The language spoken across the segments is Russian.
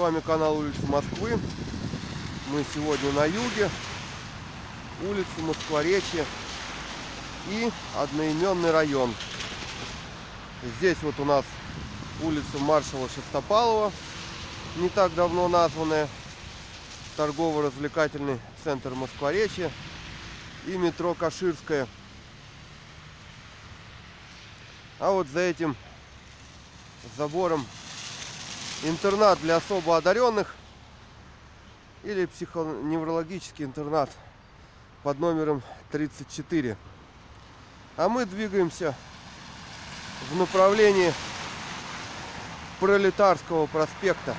вами канал Улицы Москвы. Мы сегодня на юге, улица Москворечья и одноименный район. Здесь вот у нас улица маршала Шестопалова, не так давно названная, торгово-развлекательный центр Москворечья и метро Каширская. А вот за этим забором интернат для особо одаренных или психоневрологический интернат под номером 34. А мы двигаемся в направлении Пролетарского проспекта.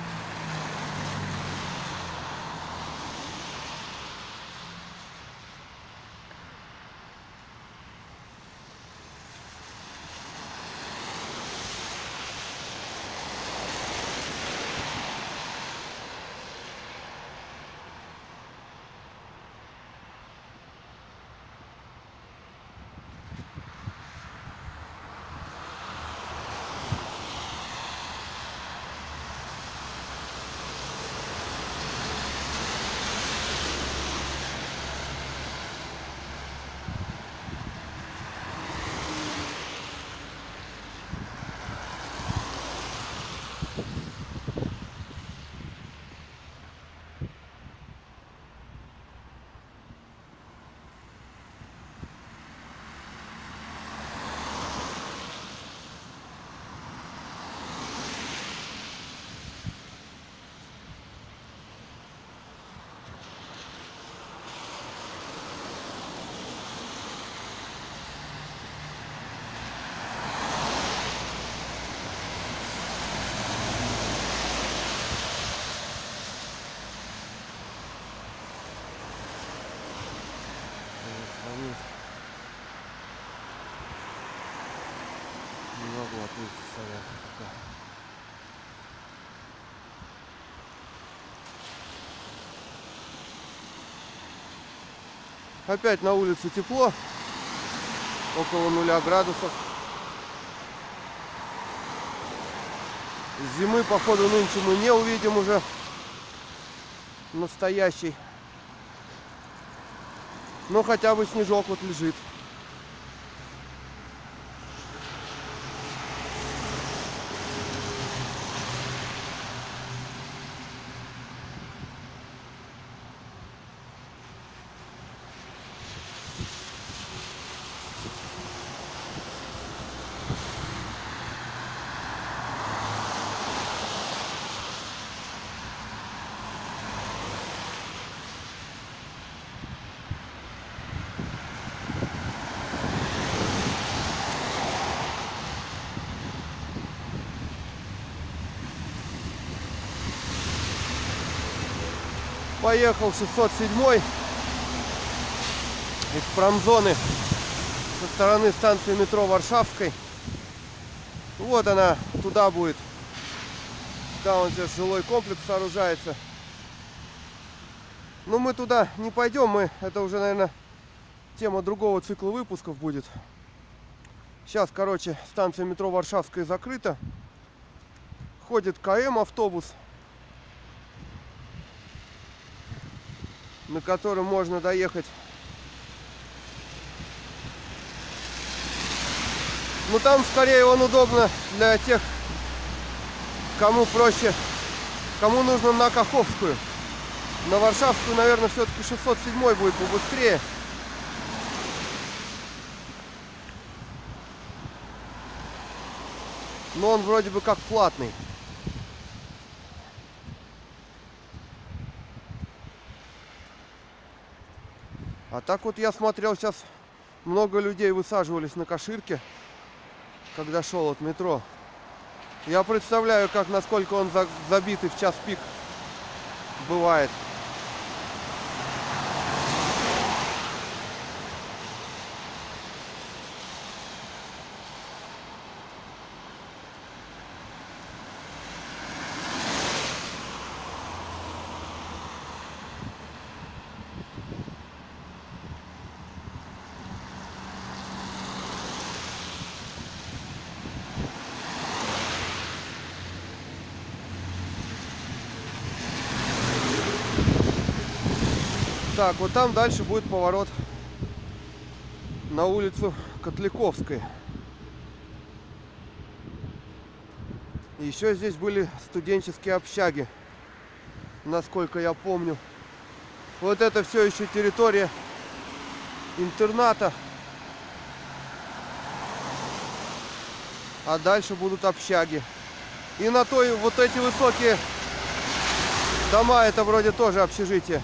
Могу ответить. Опять на улице тепло, около нуля градусов. Зимы, походу, нынче мы не увидим уже настоящий. Но хотя бы снежок вот лежит. Поехал 607 из промзоны со стороны станции метро Варшавской. Вот она туда будет. Там вот здесь жилой комплекс сооружается. Но мы туда не пойдем, мы это уже, наверное, тема другого цикла выпусков будет. Сейчас, короче, станция метро Варшавская закрыта. Ходит КМ автобус, на котором можно доехать. Ну там скорее он удобно для тех, кому проще, кому нужно на Каховскую. На Варшавскую, наверное, все-таки 607 будет побыстрее. Но он вроде бы как платный. А так вот я смотрел сейчас, много людей высаживались на Каширке, когда шел от метро. Я представляю, как насколько он за- забитый в час пик бывает. Так, вот там дальше будет поворот на улицу Котляковской. Еще здесь были студенческие общаги, насколько я помню. Вот это все еще территория интерната. А дальше будут общаги. И на той вот эти высокие дома, это вроде тоже общежитие.